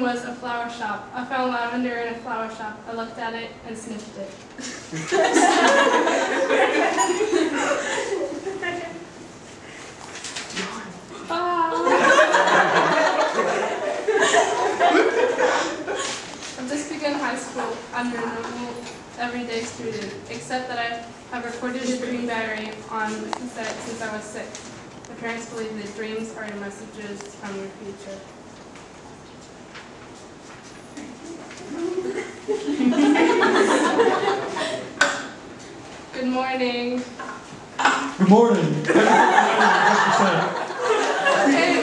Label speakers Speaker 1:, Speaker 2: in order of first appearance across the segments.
Speaker 1: was a flower shop. I found lavender in a flower shop. I looked at it and sniffed it. Ah. I've just begun high school. I'm your normal, everyday student, except that I have recorded a dream diary on cassette since I was six. My parents believe that dreams are messages from your future. Good morning.
Speaker 2: Good morning.
Speaker 1: Hey,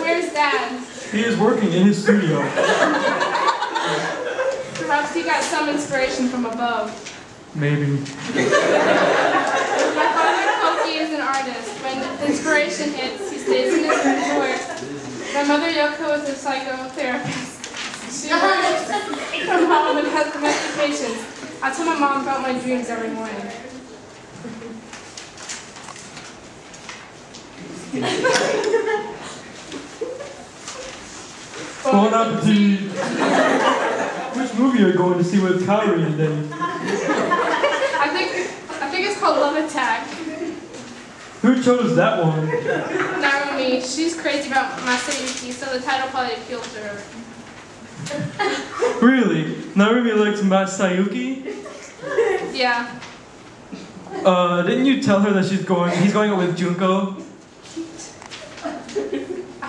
Speaker 1: where's Dad?
Speaker 2: he is working in his studio.
Speaker 1: Perhaps he got some inspiration from above.
Speaker 2: Maybe.
Speaker 1: My father, Koki, is an artist. When inspiration hits, he stays in his room. My mother, Yoko, is a psychotherapist. She works from home and has dementia patients. I tell my mom about my dreams every morning.
Speaker 2: Bon appetit. Which movie are you going to see with Kyrie and Dave?
Speaker 1: I think I think it's called Love Attack.
Speaker 2: Who chose that one?
Speaker 1: Narumi, she's crazy about Masayuki, so the title probably appeals to her.
Speaker 2: Really? Narumi likes Masayuki?
Speaker 1: Yeah.
Speaker 2: Uh, didn't you tell her that she's going, he's going out with Junko?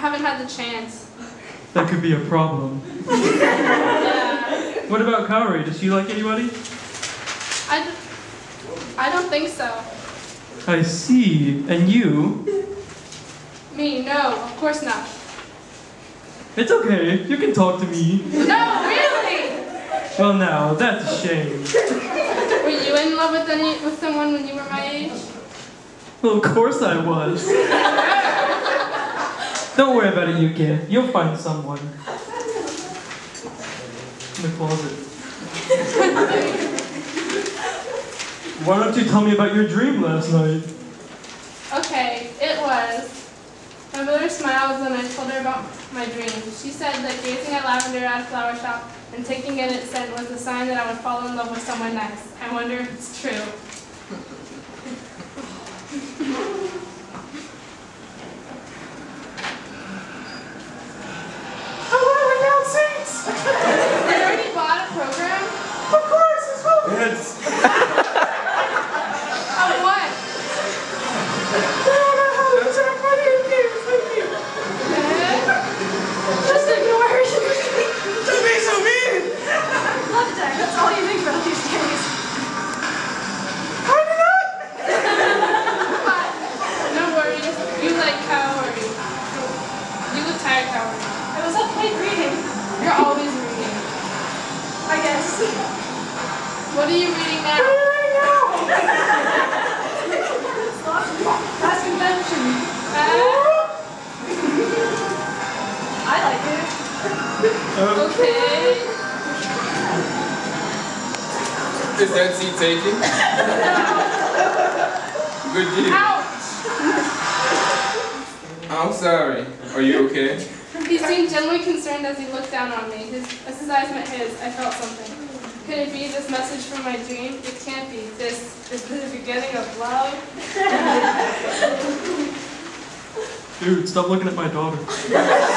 Speaker 1: Haven't had the chance.
Speaker 2: That could be a problem.
Speaker 1: Yeah.
Speaker 2: What about Kaori? Does she like anybody?
Speaker 1: I, d- I don't think so.
Speaker 2: I see. And you?
Speaker 1: Me, no, of course not.
Speaker 2: It's okay. You can talk to me.
Speaker 1: No, really?
Speaker 2: Well, now, that's a shame.
Speaker 1: Were you in love with any with someone when you were my age?
Speaker 2: Well, of course I was. Don't worry about it, Yuki. You'll find someone. In the closet. Why don't you tell me about your dream last night?
Speaker 1: Okay, it was. My mother smiled when I told her about my dream. She said that gazing at lavender at a flower shop and taking in its scent was a sign that I would fall in love with someone nice. I wonder if it's true.
Speaker 3: Hello, we found seats!
Speaker 1: You already bought a program?
Speaker 3: Of course, it's
Speaker 1: now?
Speaker 4: Last convention.
Speaker 1: Uh,
Speaker 4: I like it.
Speaker 1: Okay.
Speaker 5: Is that seat taken? Good deal.
Speaker 1: Ouch!
Speaker 5: I'm sorry. Are you okay?
Speaker 1: He seemed genuinely concerned as he looked down on me. His, as his eyes met his, I felt something. Could it be this message from my dream? It can't be. This is the beginning of love.
Speaker 2: dude, stop looking at my daughter.